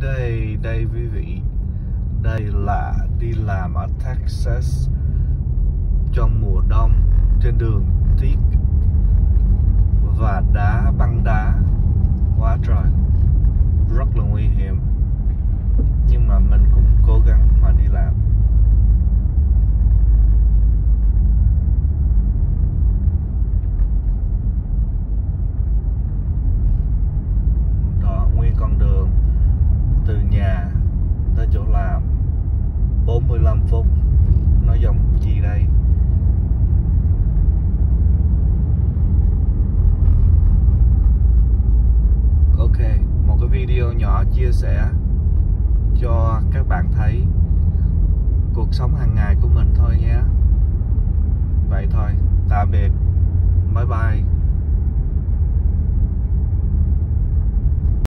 đây đây quý vị. Đây là đi làm ở Texas trong mùa đông trên đường tuyết và đá, băng đá. 45 phút. Nó dòng chi đây? Ok, một cái video nhỏ chia sẻ cho các bạn thấy cuộc sống hàng ngày của mình thôi nhé. Vậy thôi, tạm biệt. Bye bye.